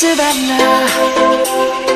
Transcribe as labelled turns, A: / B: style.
A: Savannah